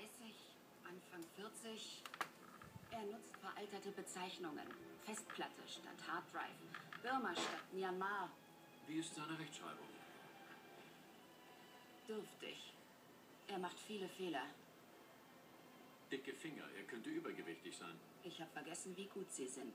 30, Anfang 40. Er nutzt veralterte Bezeichnungen. Festplatte statt Harddrive. Birma statt Myanmar. Wie ist seine Rechtschreibung? Dürftig. Er macht viele Fehler. Dicke Finger. Er könnte übergewichtig sein. Ich habe vergessen, wie gut sie sind.